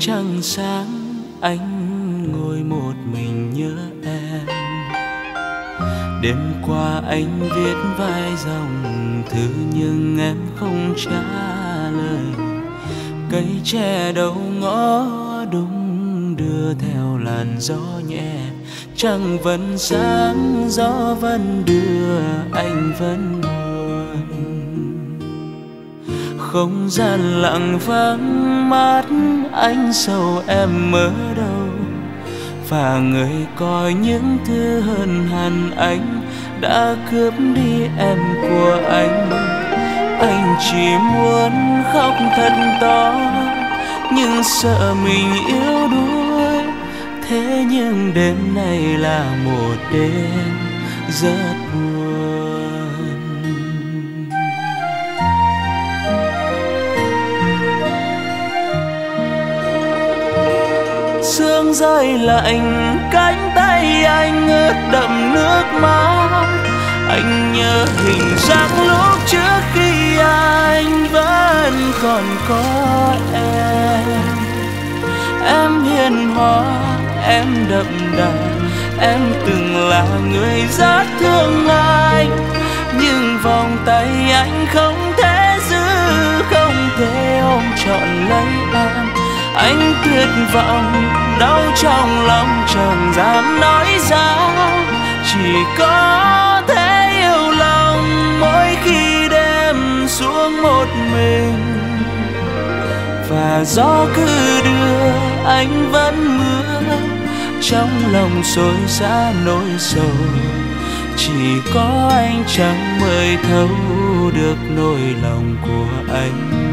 trăng sáng, anh ngồi một mình nhớ em. Đêm qua anh viết vài dòng thư nhưng em không trả lời. Cây tre đầu ngõ đúng đưa theo làn gió nhẹ. Trăng vẫn sáng, gió vẫn đưa, anh vẫn buồn không gian lặng vắng mắt anh sầu em ở đâu. Và người coi những thứ hơn hẳn anh, đã cướp đi em của anh. Anh chỉ muốn khóc thật to, nhưng sợ mình yếu đuối. Thế nhưng đêm nay là một đêm rất buồn. Xuống rơi lạnh cánh tay anh ướt đậm nước mắt. Anh nhớ hình dáng lúc trước khi anh vẫn còn có em. Em hiền hòa, em đậm đà, em từng là người rất thương anh. Nhưng vòng tay anh không thể giữ, không thể ôm trọn lấy em. Anh tuyệt vọng đau trong lòng, chẳng dám nói ra. Chỉ có thể yêu lòng mỗi khi đêm xuống một mình. Và gió cứ đưa, anh vẫn mưa. Trong lòng xối xả nỗi sầu, chỉ có anh chẳng mới thấu được nỗi lòng của anh.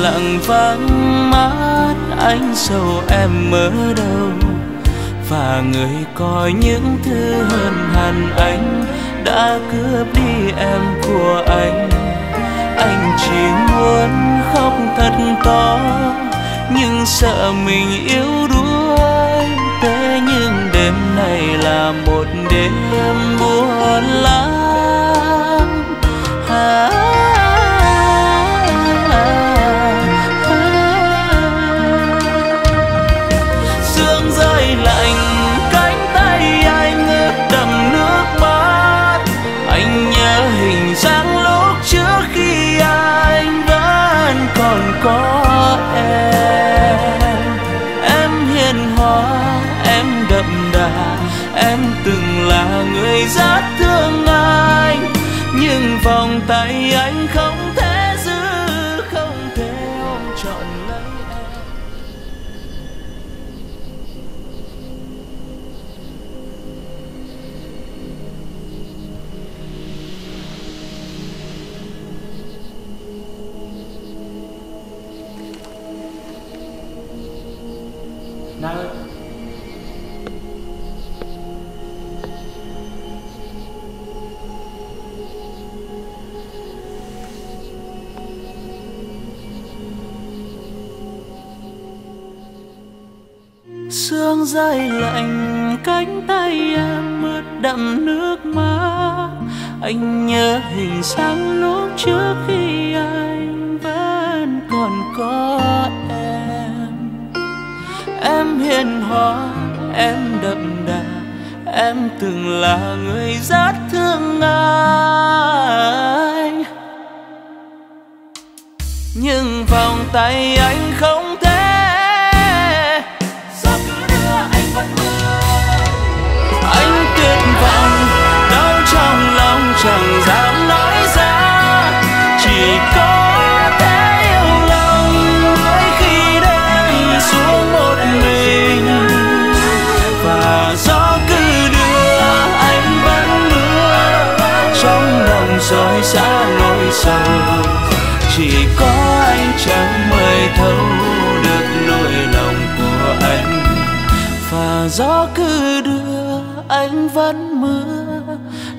Lặng vắng mắt anh sầu em ở đâu. Và người coi những thứ hơn hẳn anh đã cướp đi em của anh. Anh chỉ muốn khóc thật to nhưng sợ mình yếu đuối. Thế nhưng đêm này là một đêm buồn lắm. À, Sương rơi lạnh cánh tay em ướt đậm nước mắt. Anh nhớ hình dáng lúc trước khi anh vẫn còn có em. Em hiền hòa, em đậm đà Em từng là người rất thương anh. Nhưng vòng tay anh không thể rồi xa nỗi sầu Chỉ có anh chẳng mới thấu được nỗi lòng của anh. Và gió cứ đưa, anh vẫn mưa.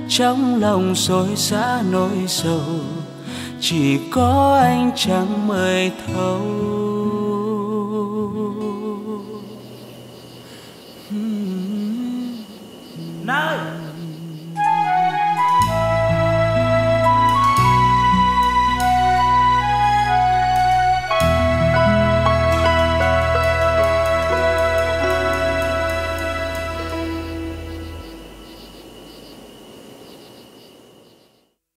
Trong lòng rồi xa nỗi sầu, chỉ có anh chẳng mời thấu. Hmm. Nơi